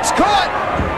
That's caught.